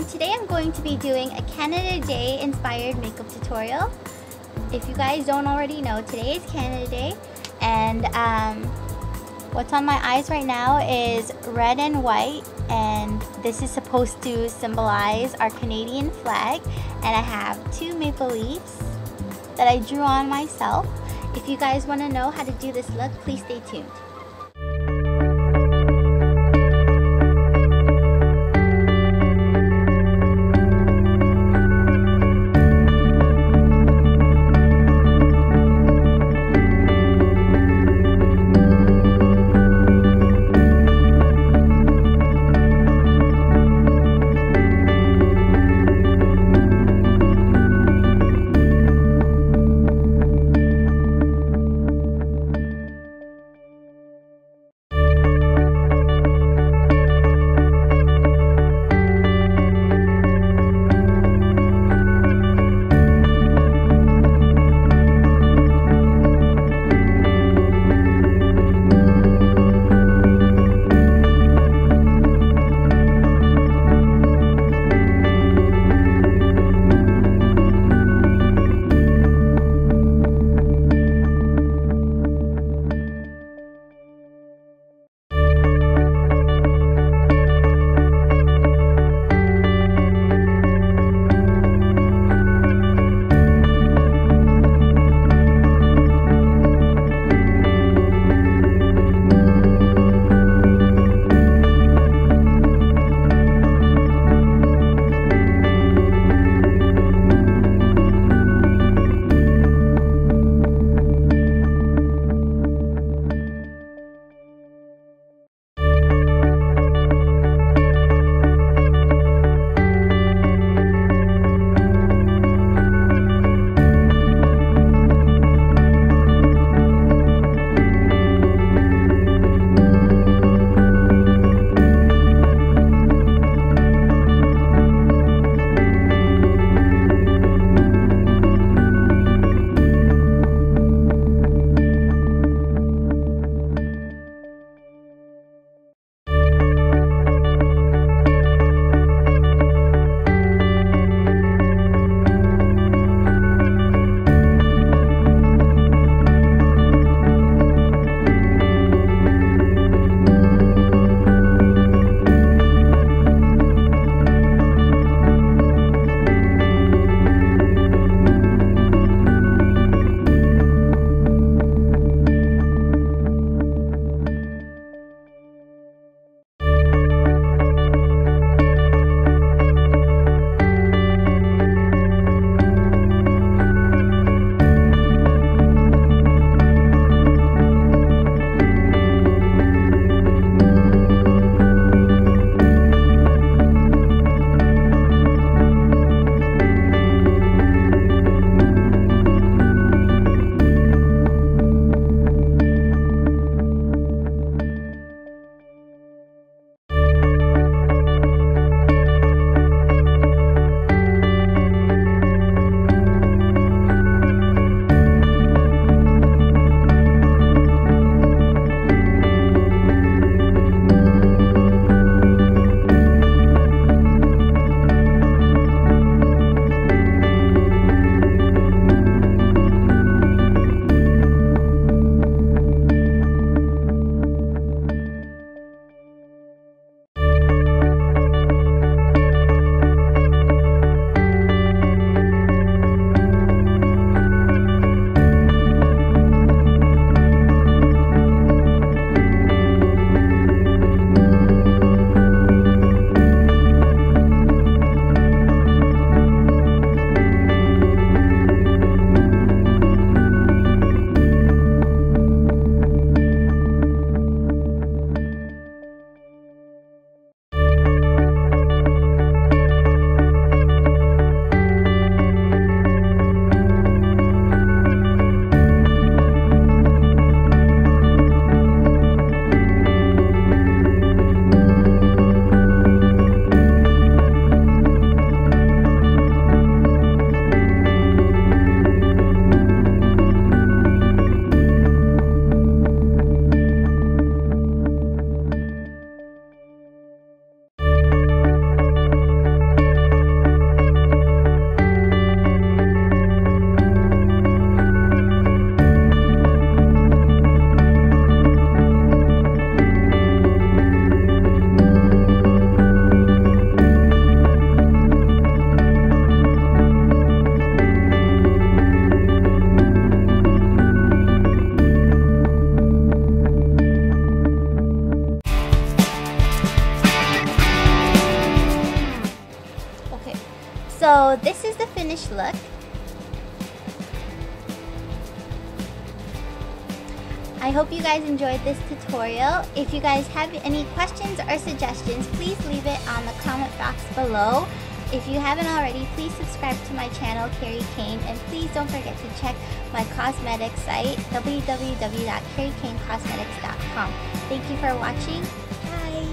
today I'm going to be doing a Canada Day inspired makeup tutorial. If you guys don't already know, today is Canada Day and um, what's on my eyes right now is red and white and this is supposed to symbolize our Canadian flag and I have two maple leaves that I drew on myself. If you guys want to know how to do this look, please stay tuned. So this is the finished look. I hope you guys enjoyed this tutorial. If you guys have any questions or suggestions, please leave it on the comment box below. If you haven't already, please subscribe to my channel, Kerry Keane, and please don't forget to check my cosmetic site, www.kerrykeanecosmetics.com. Thank you for watching. Bye!